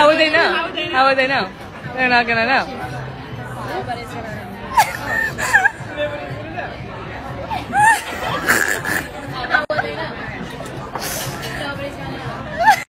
How would they know? How would they know? How would they know? They're not gonna know. Nobody's gonna know. Nobody's gonna know.